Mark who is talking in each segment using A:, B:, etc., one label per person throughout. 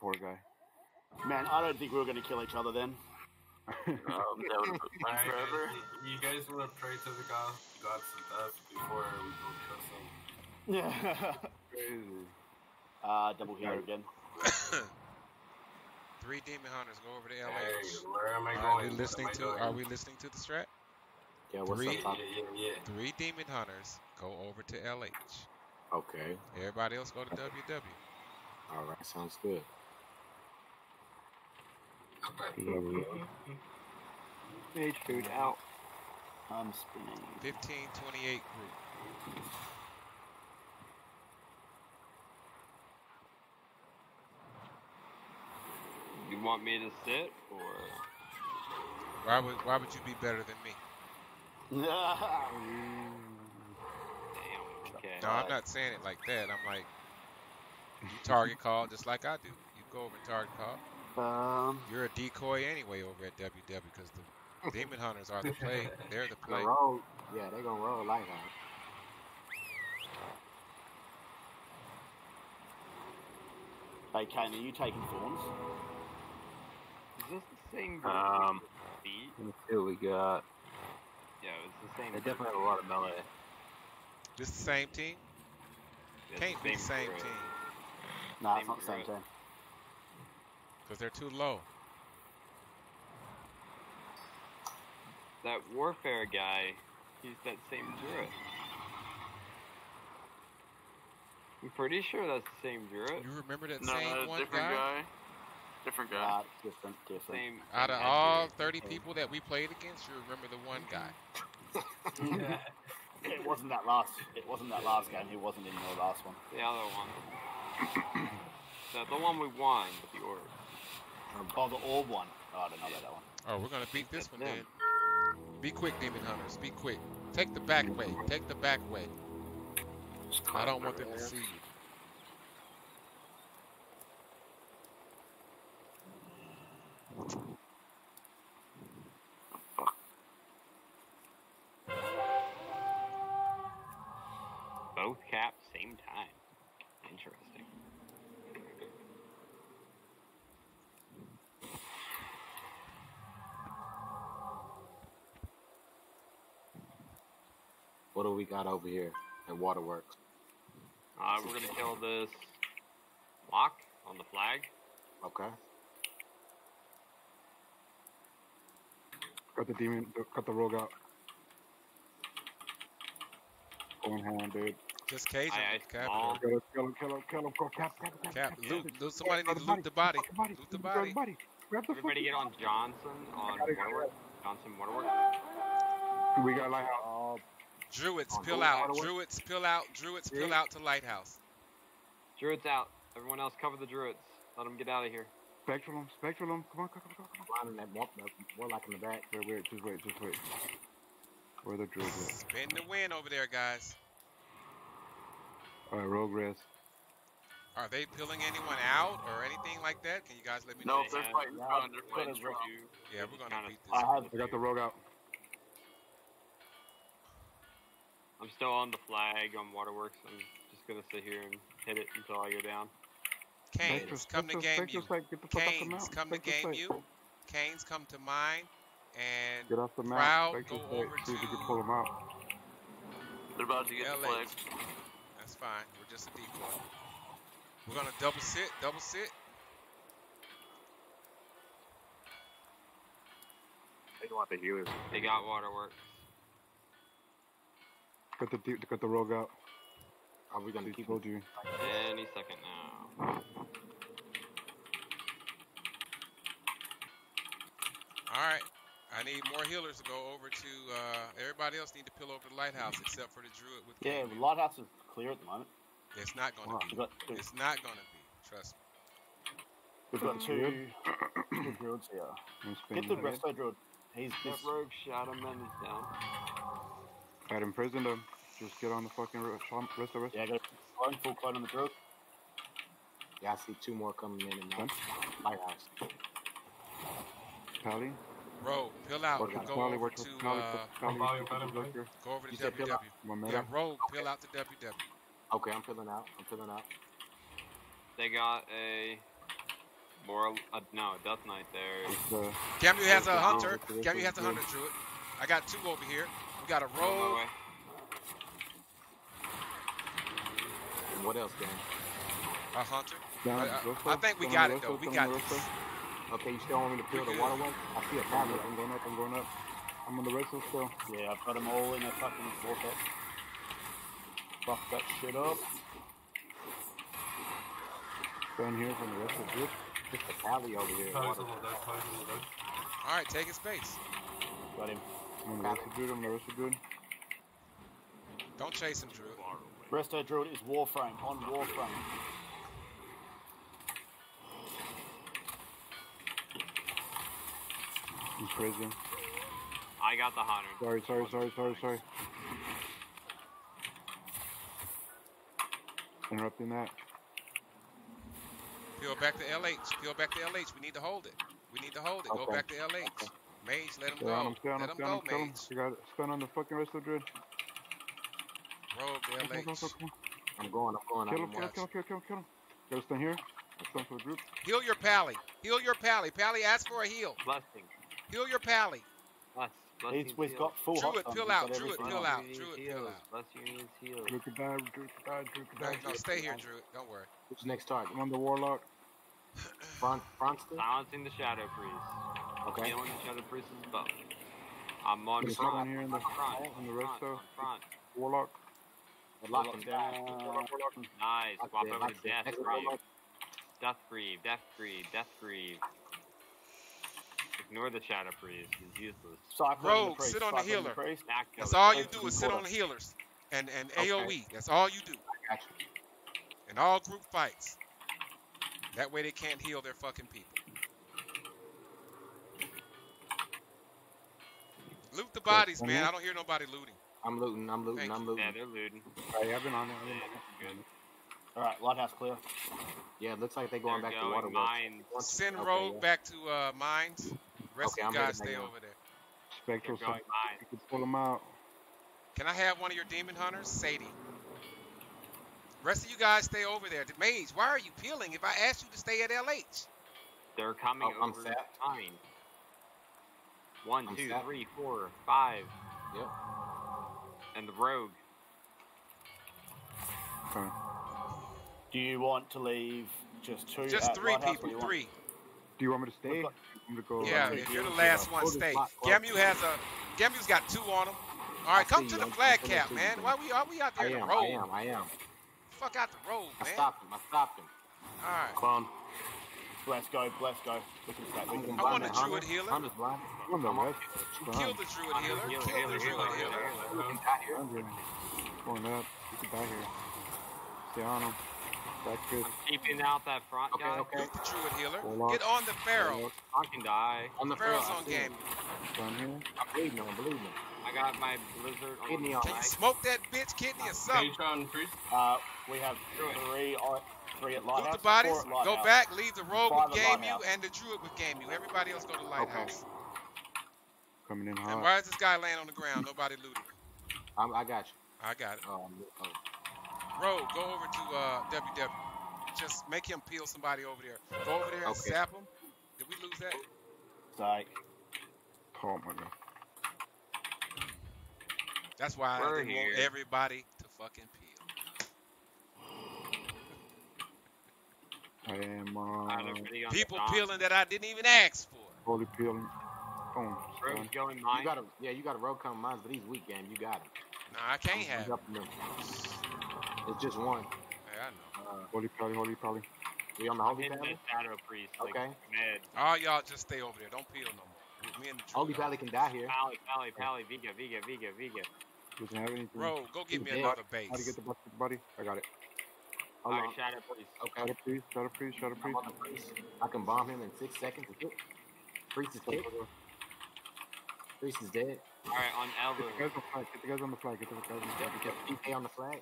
A: poor guy.
B: Man, I don't think we were going to kill each other then.
C: Um, that would put
D: Alright,
C: forever.
D: you you guys want to pray to the god, gods of death before we go kill some?
B: Yeah.
A: Crazy.
B: uh, double hero again.
E: Three demon hunters go over to LH.
D: Hey, where am I going?
E: Are we listening to?
D: doing?
E: Are we listening to the strat?
F: Yeah, what's
E: Three-
F: up, Pop?
D: Yeah, yeah, yeah.
E: Three demon hunters go over to LH.
F: Okay.
E: Everybody else go to WW.
F: All right. Sounds good.
C: Mage food out.
B: I'm spinning.
E: 1528 group.
G: You want me to sit or?
E: Why would Why would you be better than me?
G: Damn. Okay.
E: No, I'm not saying it like that. I'm like, you target call just like I do. You go over and target call.
B: Um,
E: You're a decoy anyway over at WW because the demon hunters are the play. They're the play.
F: Gonna roll. Yeah, they gonna roll lighthouse.
B: hey, Kane, are you taking thorns?
G: Is this the same group?
C: Um,
G: Feet?
C: let me see what we got.
G: Yeah, it's the same.
C: They definitely have a lot of melee.
E: This the same team?
G: It's
E: Can't be the same
G: group.
E: team
B: No, it's not the same
G: group.
B: team.
E: Because they're too low.
G: That warfare guy, he's that same druid. I'm pretty sure that's the same druid.
E: You remember that
C: No,
E: same
C: no,
E: one
C: different
E: guy?
C: guy. Different guy.
B: Uh, different, different.
G: Same.
E: Out of all 30 people that we played against, you remember the one guy. yeah.
B: It wasn't that last. It wasn't that last game. He wasn't in the last one.
G: The other one. the, the one we won with the orb.
B: Oh, the old one. Oh, I don't know about that one.
E: Oh, we're gonna beat this one then. Be quick, demon hunters. Be quick. Take the back way. Take the back way. I don't want them to see you.
G: Both caps same time. Interesting.
F: What do we got over here at Waterworks?
G: Uh, we're gonna kill this lock on the flag.
F: Okay.
A: Cut the demon. Cut the rogue out. Go in hand, dude.
E: Just cage him.
G: Aye, aye,
E: Cap.
G: small.
A: Kill him, kill him, kill him, kill him. Go, cap, cap, cap,
E: Cap.
A: cap,
E: Loot.
A: cap.
E: loot. Somebody
A: Grab
E: needs to loot the body.
A: Fucking body.
E: Loot the
A: Grab
E: body.
A: body. Grab the
G: Everybody get on Johnson on
A: Got it, got it.
G: Waterwork. Johnson Waterwork.
A: fucking- We got lighthouse.
E: Druids,
F: On
E: pill out. Druids, pill out. Druids, pill
A: Druids?
E: out to lighthouse.
G: Druids out. Everyone else cover the druids. Let them get out of here.
A: Spectrum, spectrum. Come on, come on, come on, come on.
F: Lining that walk, we're like in the back.
A: Wait, wait, just wait, just wait. Where the druids at?
E: Spin the wind over there, guys.
A: All right, rogue res.
E: Are they pilling anyone out or anything like that? Can you guys let me
C: No,
E: know?
C: if they're fighting
B: yeah,
C: front, they're fighting
B: it
C: strong.
G: You,
E: Yeah, we're gonna beat this.
B: I have.
A: I got the rogue out.
G: I'm still on the flag on Waterworks. I'm just gonna sit here and hit it until I go down.
E: Canes, come to game you.
A: sight, Get the fuck off the
E: Canes, come to game you. Canes, come to mine. And
A: Get off the mount.
E: Proud, go
A: sight.
E: over
A: See if you
E: to-
A: can pull them out.
C: They're about to get the flag.
E: That's fine. We're just a decoy. We're gonna double sit, double sit.
F: They want the healers.
G: They got Waterworks.
A: Cut the de- cut the rogue out.
F: Are we gonna
A: He
F: keep
A: told you.
G: Any second now.
E: All right. I need more healers to go over to. Uh, everybody else need to peel over to lighthouse except for the druid with.
B: Yeah, the lighthouse is clear at the moment.
E: It's not gonna
A: Wow.
E: be.
B: Got.
E: It's not gonna be. Trust me.
B: We've got two, two druids here. Get the
A: that.
B: resto druid. He's
G: That
B: this.
G: rogue shot him and he's down.
A: I'd imprisoned him. Just get on the fucking re- rest of rest.
B: Yeah, go clone, full clone on the druid.
F: Yeah, I see two more coming in and out. Lighthouse.
A: Pally.
E: Rogue, pill out.
A: Work
E: and
A: with
E: go
A: Pally.
E: over to.
A: with Pally.
E: Uh,
A: Pally.
D: Pally,
A: Put
D: Pally,
A: the
D: Pally.
A: doctor.
E: go over to
F: You said out.
E: WW.
A: One
E: Yeah,
A: minute.
E: Rogue, pill out to WW.
F: Okay, I'm filling out. I'm filling out.
G: They got a or a, no, a Death Knight there.
A: It's, uh,
E: Camu has a hunter.
A: it's- it's-
E: Camu has a hunter druid. I got two over here. We got a
G: On my
E: rogue.
G: way.
F: And what else, Dan?
E: A hunter.
A: down
E: I, I- I think we
A: down
E: got it though. We got
A: the
E: this.
F: Okay, you still want me to peel the
E: good.
F: waterway? I see a
A: pond.
F: I'm
A: going up, I'm going up. I'm on the Resto still.
B: Yeah, I've got them all in a fucking vortex. Fuck that shit up.
A: Down here from the Resto group.
F: Just a tally over here.
D: Poison
F: Water.
D: will dead, poison will dead.
E: All right, take his space.
B: Got him.
A: I'm on the Resto group, I'm on the Resto group.
E: Don't chase him, Druid.
B: Resto Druid is Warframe, on Warframe.
A: He's crazy.
G: I got the hunter.
A: Sorry, sorry, sorry, sorry, sorry. Interrupting that.
E: Peel back to LH. Peel back to LH. We need to hold it. We need to hold it. Go back to LH. Mage, let him
A: Stay on
E: go.
A: him, stay on
E: Let
A: him,
E: him
A: on him,
E: go,
A: stay on.
E: Mage.
A: You got it. Stun on the fucking Resto Druid.
E: Rogue to
A: Come on, come on,
E: LH.
A: come on.
F: I'm going, I'm going.
A: Kill
F: I'm
A: him, kill him, kill him, kill him, kill him, kill him. Got a stun here. Stun for the group.
E: Heal your pally. Heal your pally. Pally, ask for a heal.
G: Blessing.
E: Heal your pally.
G: Bless.
B: He's,
G: Blessing.
B: we've got full hot
E: Druid,
B: stun,
E: peel out,
B: got
E: Druid,
B: everything
E: peel out.
G: Bless
E: Druid,
G: you
E: peel
G: heals.
E: out.
G: Bless you needs heals.
A: Druid could die, Druid could die, Druid could
E: No,
A: die.
E: no, stay here, Druid. Don't worry.
F: Who's next target?
A: I'm on the Warlock.
F: Front, Frontster?
G: Silencing the Shadow Priest.
F: Okay.
G: Killing the Shadow Priest's bow. I'm on
A: There's
G: front.
A: someone here in the
G: front.
A: on the
G: front,
A: Resto.
G: front.
A: Warlock.
F: Lock him
B: down.
F: down.
G: Nice.
F: Lock
G: Swap
F: it,
G: over
F: lock
G: to
F: it.
G: Death
F: Next
G: Grieve. Death Grip. Death Grip. Death Grip. Ignore the Shadow Priest. He's useless.
B: Cyclone
E: Rogue,
B: priest,
E: sit on the healer.
B: priest.
E: That's all you do is sit on the healers. And and
F: Okay.
E: AoE. That's all you do.
F: I got you.
E: In all group fights. That way they can't heal their fucking people. Loot the bodies, man. I don't hear nobody looting.
F: I'm looting, I'm looting,
E: Thank
F: I'm looting.
G: Yeah, they're looting.
A: Hey, I've been on there. I've been on it.
G: Good.
B: Alright, lighthouse clear.
F: Yeah, it looks like they're
G: They're
F: going back to
G: going
F: waterway.
G: mines.
E: Send
F: Okay,
E: Rogue
F: yeah.
E: back to uh, mines. Rest
F: Okay,
E: of you guys stay
F: back
E: over there.
A: Spectral,
G: going
A: You could pull them out.
E: Can I have one of your demon hunters? Sadie. Rest of you guys stay over there. Mage, why are you peeling if I asked you to stay at LH?
G: They're coming
F: Oh, I'm
G: over mine. One,
F: I'm
G: two,
F: sapped.
G: three, four, five.
F: Yep.
G: And the rogue.
A: Okay.
B: Do you want to leave just two
E: Just three people,
B: you
E: three.
A: Do you want me to stay?
B: We've
A: I'm gonna go.
E: Yeah, if you're the last
B: yeah.
E: one, stay.
F: block, hold
E: Gamu has a Gamu's got two on him. All right,
F: I
E: come
F: see
E: to
F: you.
E: the
F: I'm
E: flag cap, man.
F: man.
E: Why we are we out
F: I
E: there in the
F: am,
E: road?
F: I am, I am.
E: Fuck out the road, man.
F: I stopped him, I stopped him.
E: All right.
B: Come on. Let's go, let's go. We can stay, we can
E: I want a druid healer.
F: Hunter's blind.
A: I'm on the West.
E: Kill the druid healer.
G: Healer,
E: Kill the druid
G: healer,
E: healer.
G: healer.
F: You can die here.
A: Going up. You could die here. Stay on him. Back good.
G: I'm keeping out that front
F: Okay,
G: guy.
F: okay.
E: Loot the druid healer. Get on the pharaoh.
G: I can die.
F: On the
E: Pharaoh's on
F: see him.
E: game.
A: Down here.
F: I'm bleeding on, believe me.
G: I got my blizzard on
F: Kidney on.
E: Can you smoke that bitch kidney or something?
B: Uh, we have three, on, three at
E: Loot
B: lighthouse.
E: the bodies.
B: four
E: Go back. Leave the rogue with
B: at
E: game you and the druid with game you. Everybody else go to lighthouse.
A: Coming in
E: And why is this guy laying on the ground? Nobody looted.
F: I'm, I got you.
E: I got it.
F: Um, oh,
E: Rogue, go over to uh, WW. Just make him peel somebody over there. Go over there and
F: Okay.
E: sap him. Did we lose that?
B: Psych.
A: Oh my god.
E: That's why
G: We're
E: I didn't
G: here.
E: want everybody to fucking peel.
A: I uh,
G: everybody on the
E: People peeling that I didn't even ask for.
A: holy peeling. Boom.
G: Rogue's
A: Stun.
G: going
F: you got a, yeah, you got a rogue coming mines, but he's weak, game. You got him.
E: Nah, I can't
F: He's
E: have. it.
F: up in them. It's just one.
E: Yeah, I know.
F: Uh,
A: Holy poly, holy poly.
F: we on the holy
G: In the
F: valley?
G: shadow priest. Like,
F: Okay.
G: Mid.
E: All y'all just stay over there. Don't peel no more. Me and the
F: Holy
E: druid.
F: can die here.
G: Pally, Pally, Pally, Viga, Viga, Viga, Viga.
A: Doesn't have anything.
E: Rogue, go get me
F: Yeah.
E: another
A: How to get the bus body? I got it.
F: Hold
G: Alright,
F: on.
G: shadow priest.
F: Okay.
A: Shadow priest, shadow priest, shadow
F: I'm
A: priest.
F: on the priest. I can bomb him in six seconds. Priest is dead. Priest is dead.
G: Alright, on
A: Get the guys on the flag. Get the guys on the flag. Get the guys on the flag.
F: We got DK on the flag.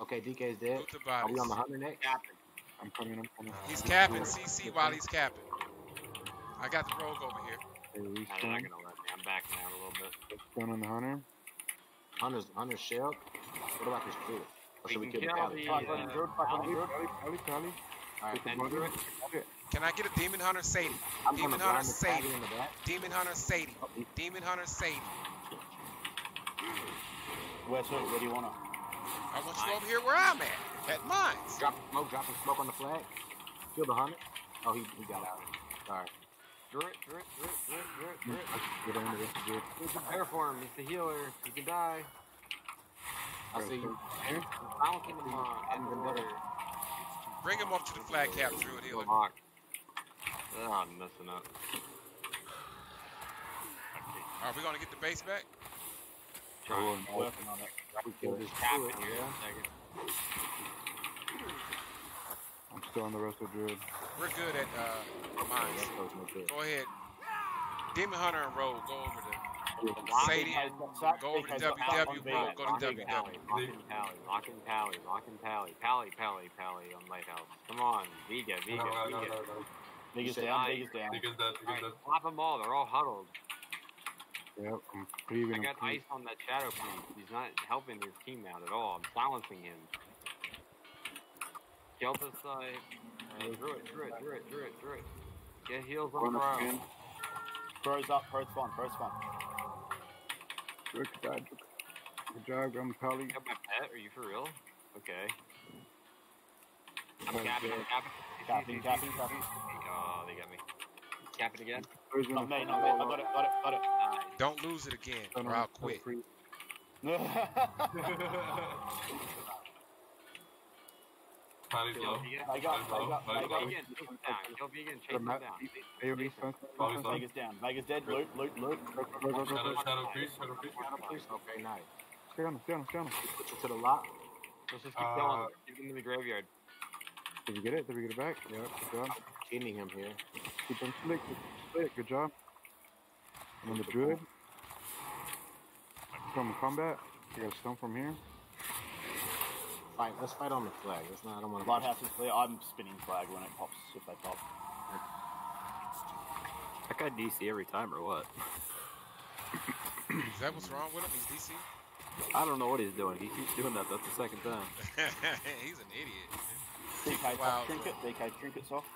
F: Okay, DK is dead.
E: Loot the
F: Are we on the hunter next?
G: Captain.
A: I'm coming. I'm coming.
E: He's capping CC while he's capping. I got the rogue over here.
A: Hey,
G: Nah, they're not gonna let me. I'm backing out a little bit.
A: Stun on the hunter.
F: Hunter's Hunter's shell. What about this druid? Or should we
G: can
F: kill
G: kill the,
E: I get a Demon Hunter Sadie?
F: I'm
E: Demon Hunter Sadie.
F: Sadie the.
E: Demon Hunter Sadie.
F: Oh,
E: Demon Hunter Sadie.
B: Where to? Where do you wanna?
E: I want you over here where I'm at. At mines.
F: Drop smoke, dropping smoke on the flag. Kill the hunter. Oh, he, he got out. Sorry.
G: Druid, druid, druid, druid, druid, druid.
A: Get on the rest of it.
G: He's prepare for him. He's the healer. He can die.
F: I see you.
G: Balance him in the
F: I'm gonna
G: water.
E: Bring him up to the flag cap, Druid Healer.
G: Lock. Oh, I'm messing up.
E: Are we gonna get the base back?
G: Trying.
B: I'm working on it.
F: We killed this
G: Tap it here.
F: here.
G: in.
A: I'm still on the rest of Druid.
E: We're good at uh, mines.
F: That goes no good.
E: Go ahead. Demon Hunter and Rogue, go over to Sadie.
B: DK's got sack,
E: Go over to
B: DK's got sack on
E: WW, bro. Go to
G: Lock and
E: WW.
G: Pally, Lock and Pally, Lock and Pally, Lock and Pally, Pally, Pally, Pally on Lighthouse. Come on, Vega, Vega,
D: no, no,
G: Vega.
D: no, no.
B: Vegas
G: Say
B: down. Vegas down.
D: Niggas dead, niggas dead.
G: slap them all. They're all huddled.
A: Yep, I'm cleaving
G: I
A: him.
G: got ice on that Shadow Priest. He's not helping his team out at all. I'm silencing him. Kill this side. Uh, drew it, drew it, drew it, drew it, drew it. Get heals on
A: On the
G: Bro.
A: skin.
B: Pros up, pros fun, pros fun.
A: Good job. Good job, I'm Pally.
G: Got my pet? Are you for real? Okay. I'm
A: Oh,
G: capping, I'm
A: good.
G: capping.
B: Capping, capping, capping.
G: Oh, they got me. Cap it again.
A: Where's the-
B: Not me, not me. I got it, got it, got it.
G: Nice.
E: Don't lose it again,
A: Don't
E: or
A: know,
E: I'll
A: so
E: quit.
A: free.
D: Paddy's
G: Kill
D: low.
G: Vegan.
B: Leg up, leg up, leg up.
G: Vegan, chase him down. Kill Vegan, chase
A: The
G: him
A: map-
G: down.
A: AoE stun.
D: Paddy's low.
B: Vegas down. Vegas dead. Loot, loot, loot.
D: Shadow, shadow priest, shadow priest.
F: Okay, nice.
A: Stay on him, stay on him, stay on him.
F: Push it to the lock.
G: Let's just keep killing
D: Uh.
G: Keep him in the graveyard.
A: Did we get it? Did we get it back? Yep, good job.
F: Pinning him here.
A: Keep him slick, slick. Good job. I'm on the Druid. From combat. I got a stone from here.
F: Fight. Let's fight on the flag. Let's not. I don't want to.
B: Lighthouse is clear. I'm spinning flag when it pops, if they pop.
C: That guy DC every time or what?
E: Is that what's wrong with him? He's DC?
C: I don't know what he's doing. He keeps doing that. That's the second time.
E: He's an idiot.
B: DK
E: Wow.
B: soft trinket, DK trinket soft.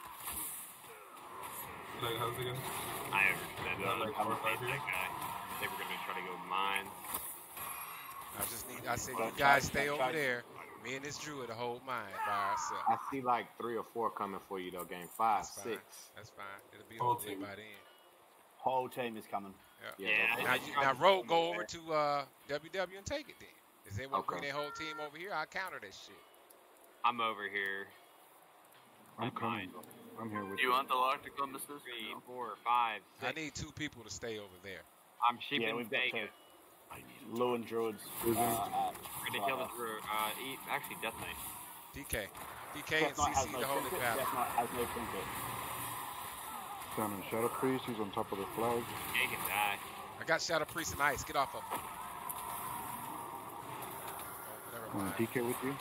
D: Lighthouse again.
G: I understand
D: Yeah,
G: that.
D: like
G: I'm
D: four or five
G: that guy. They were gonna try to go mine.
E: I just need, I said, you guys stay over there. Me and this druid to hold mine by ourselves.
F: I see like three or four coming for you though. Game five,
E: That's fine.
F: six.
E: That's fine. It'll be
D: Whole
E: over with
D: team.
E: by then.
B: Whole team is coming.
E: Yeah.
F: Yeah.
G: Yeah,
E: Now,
G: just
E: you, now
G: to
E: Rogue, go over to uh, WW and take it then. Is they want to bring
F: Okay.
E: their whole team over here, I'll counter that shit.
G: I'm over here.
A: I'm
G: At
A: coming. I'm here with
C: Do you want the lock to come assist?
G: Three, four, five,
E: I
G: six.
E: need two people to stay over there.
G: I'm sheeping
B: Yeah, we've got
G: Vega.
B: two. Lou and Druids.
A: Who's
B: Uh, at
G: We're gonna kill the
B: Lighthouse.
G: Drew. Uh, e- actually, Death Knight.
E: DK. DK
B: Death
E: and
B: Knight has
E: CC
B: no
E: to hold it
B: trinket.
E: down.
B: Death Knight has no trinket.
A: Down in Shadow Priest. He's on top of the flag.
G: He can die.
E: I got Shadow Priest and Ice. Get off of him. Oh, never mind.
A: DK with you.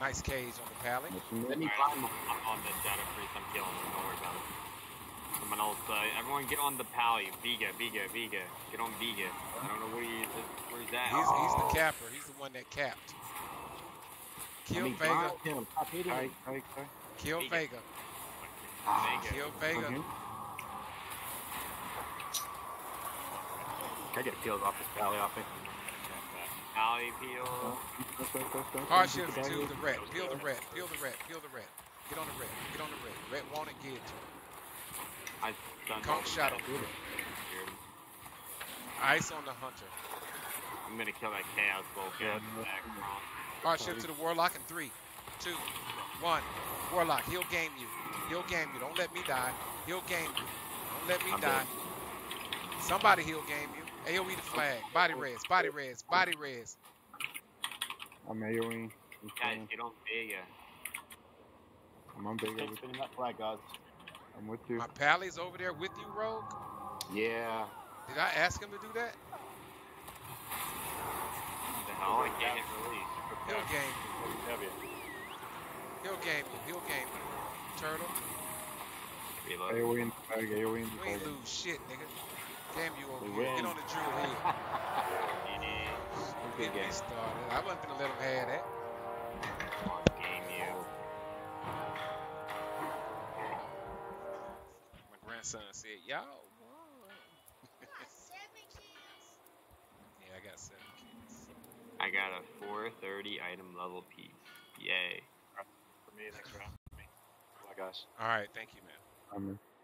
E: Nice cage on the pally.
F: Let me
G: Alright,
F: find
G: I'm, I'm on the Shadow Priest. I'm killing him. Don't worry about it. Someone else. Uh, everyone get on the pally. Vega, Vega, Vega. Get on Vega. I don't know where he is. Where he's at.
E: He's, he's the
A: Oh.
E: capper. He's the one that capped. Kill
F: Let me
E: Vega.
F: him. Him.
E: Kill
G: Vega.
E: Vega.
F: Ah,
E: Kill Vega.
A: here.
C: I get peels off this pally off me?
G: Pally peel.
E: Hardship to
A: the
E: the red. Peel the red. Peel the red. Peel the red. Get on the red. Get on the red. Red want it, give it to him.
G: I stunned
E: Conk
G: all the
E: shadow.
G: Shadow Priest. Weird.
E: Ice on the hunter.
G: I'm gonna kill that chaos bullshit. Back,
E: Hardship to the warlock in three, two, one. Warlock, he'll game you. He'll game you. Don't let me die. He'll game you. Don't let me
C: I'm
E: die. Somebody he'll game you. AOE the flag. Body res. Body res. Body res.
A: I'm AoE. I'm
G: Guys, get on Vega.
A: I'm on Vega.
B: Keep
A: with-
B: spinning that flag, guys.
A: I'm with you.
E: My pally's over there with you, Rogue.
F: Yeah.
E: Did I ask him to do that?
G: I can't hit release.
E: He'll game. He'll game Turtle.
A: We in.
E: We ain't lose shit, nigga. Damn you over here. Get on the drill, here. Good game. started. I wasn't gonna let him have that.
G: Game you.
E: My grandson said, y'all
G: got a 430 item level piece. Yay.
B: For me, next round. For me. Bye, guys.
E: All right, thank you, man.
A: I mean,